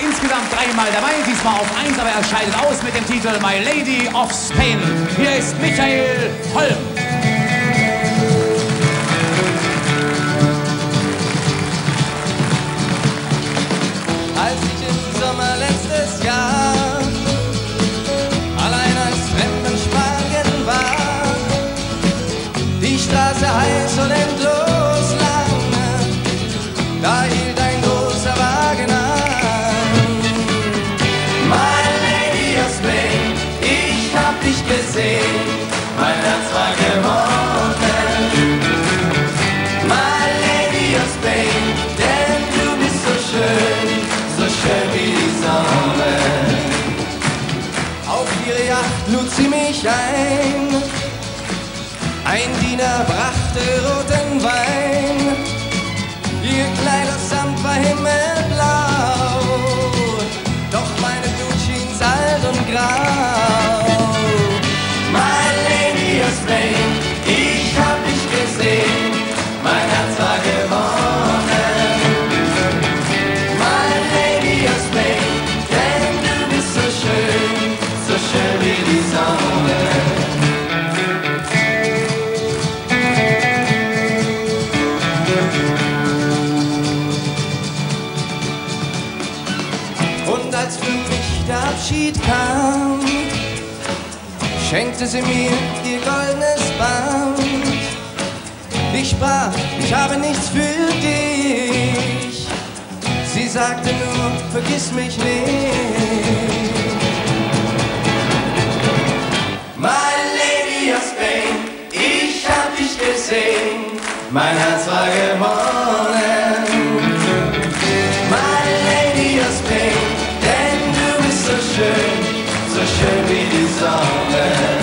Insgesamt dreimal dabei, diesmal auf eins, aber er scheidet aus mit dem Titel My Lady of Spain. Hier ist Michael Holm. Als ich im Sommer letztes Jahr allein als fremden Spanien war, die Straße heiß und mich ein. Diener brachte roten Wein. Ihr Kleid aus Samt war himmelblau. Doch meine Blut schien alt und grau. Als für mich der Abschied kam, schenkte sie mir ihr goldenes Band. Ich sprach, ich habe nichts für dich. Sie sagte nur, vergiss mich nicht. My Lady of Spain, ich hab dich gesehen, mein Herz war gewonnen. so should be zahmet